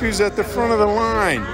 Who's at the front of the line.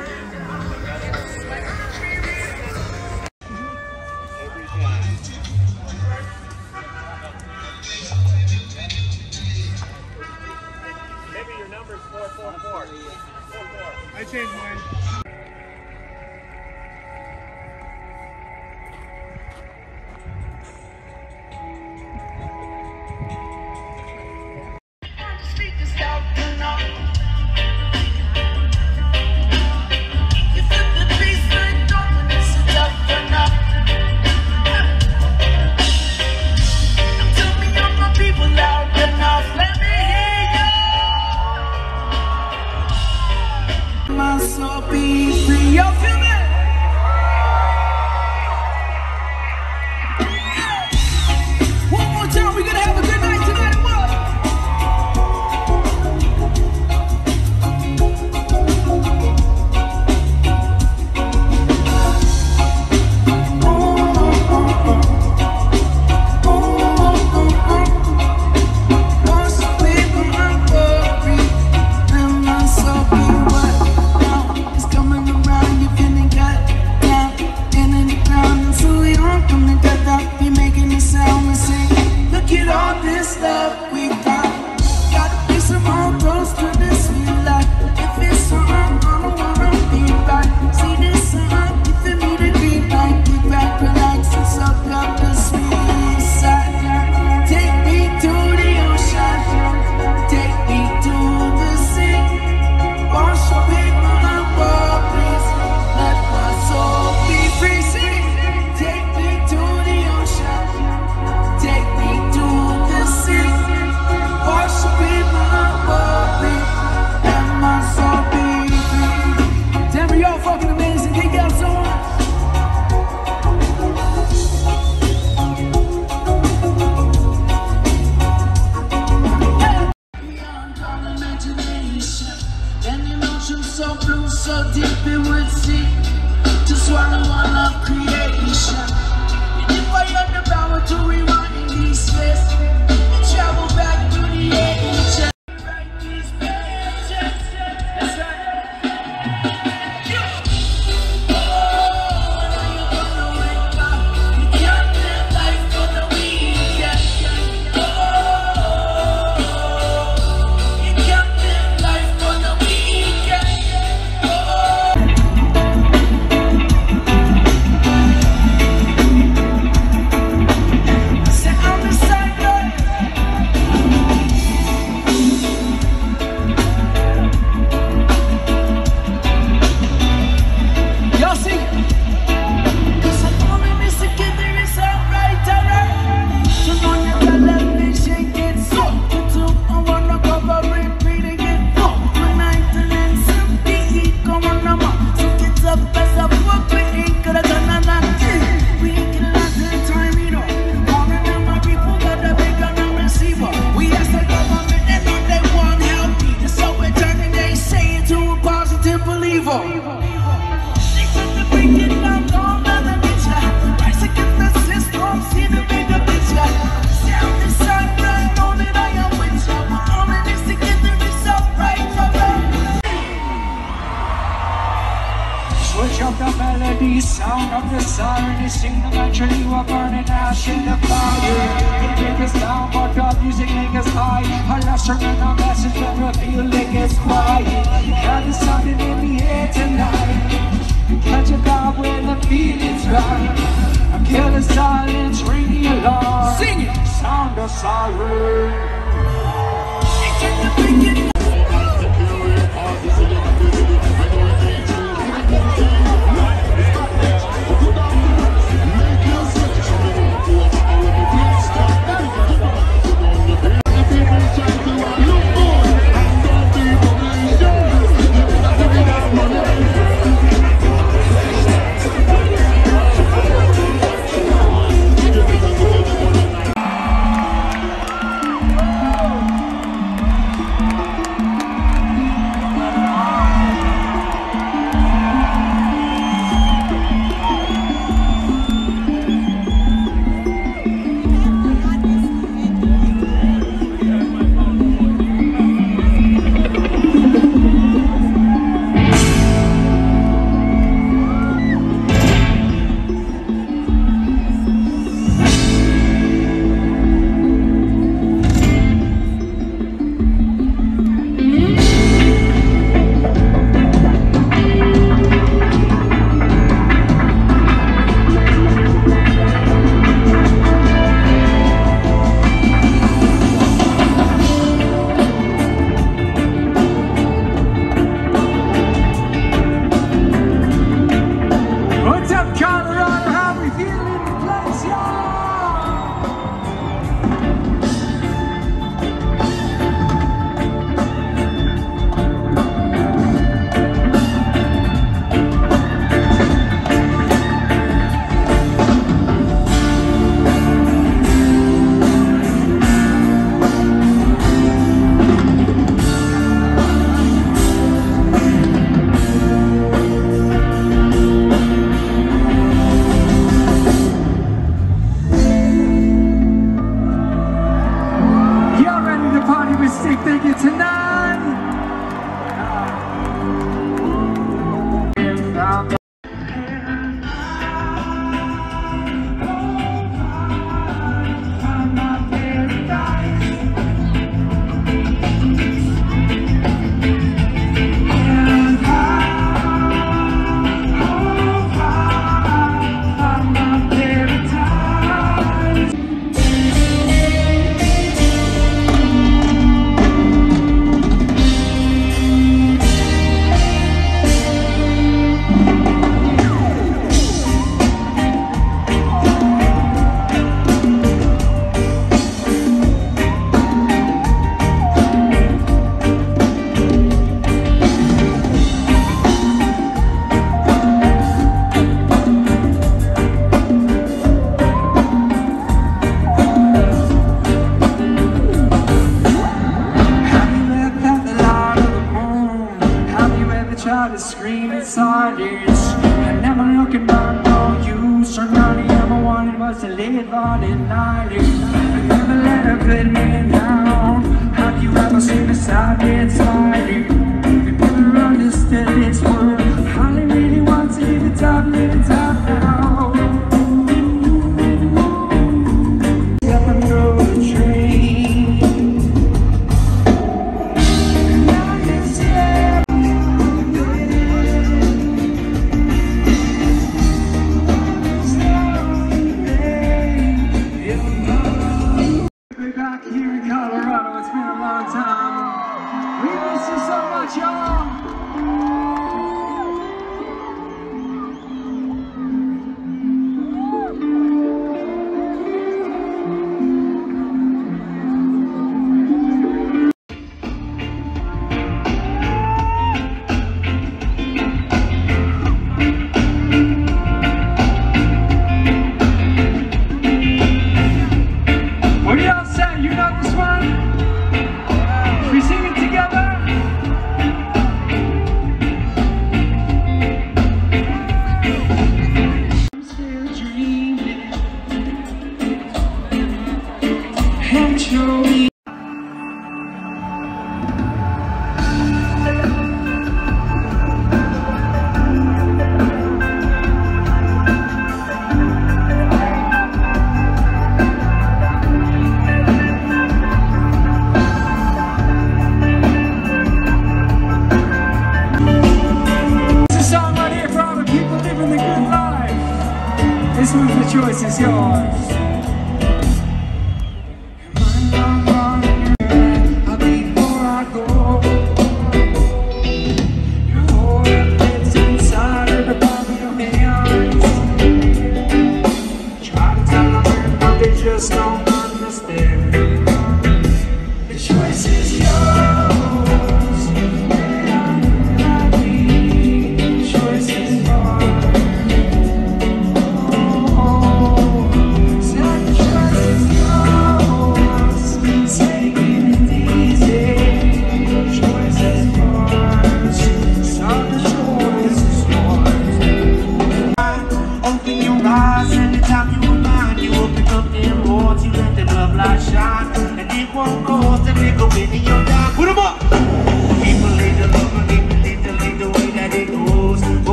Sound of We say thank you to none. Joyce Is Yours.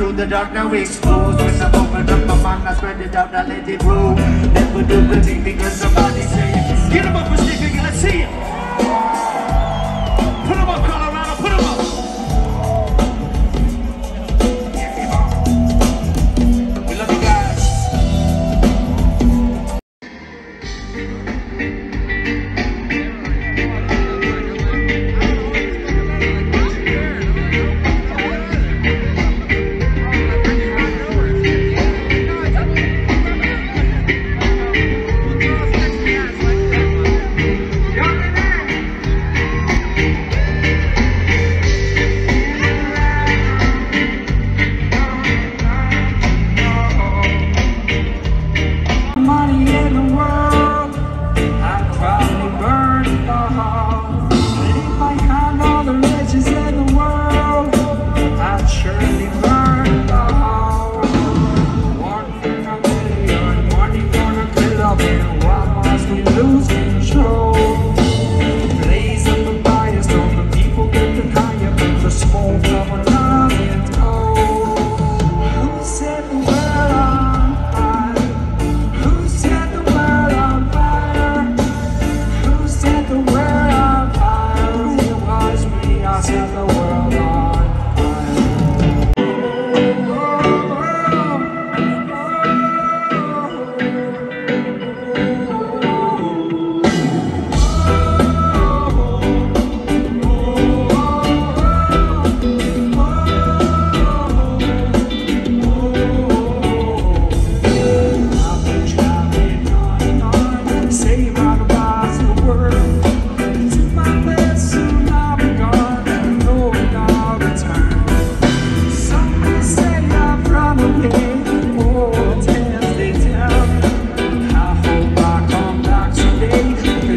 through the dark, now we expose. When I've opened up my mind, I spread it out, I let it grow Never do believe because somebody say it Get him up and sniffing, and let's see it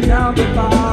down the bar.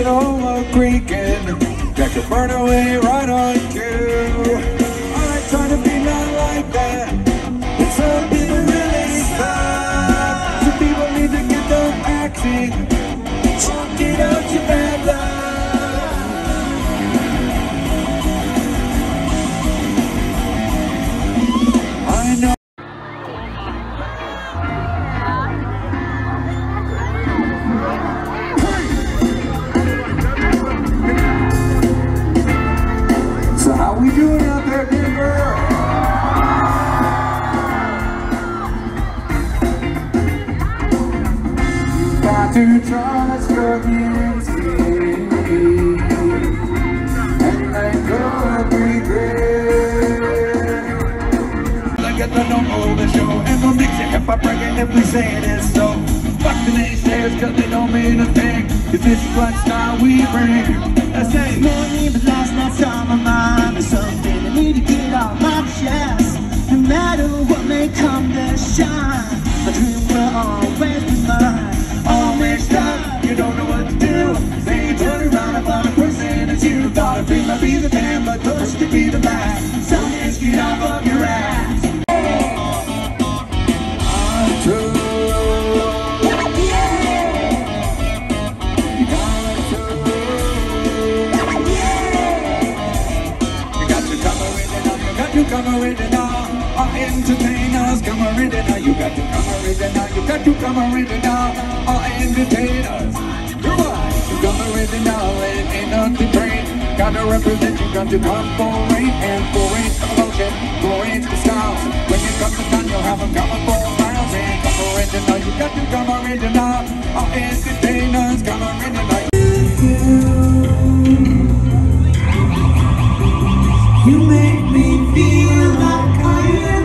it a That could burn away right on you. I try to be not like that. It's really sad Some people need to get to trust your in And I don't regret I got the no the show And don't think up hop breaking if we say it is so Fuck the naysayers cause they don't mean a thing If this is what style we bring I say Morning but last night's on my mind There's something I need to get off my chest No matter what may come to shine My dream will always don't know what to do. Then you turn around and find a person that you thought a dream might be the man, but those could be the last. Some things get off of your ass. You got to come original, you got to come original. Our entertainers come original, you got to come original, you got to come original. Our entertainers, are to come original, it ain't nothing. Gotta represent, you got to come for rain and for range promotion, for range the. When to you'll have for miles and come you got to come. Our entertainers come. You make me feel like I am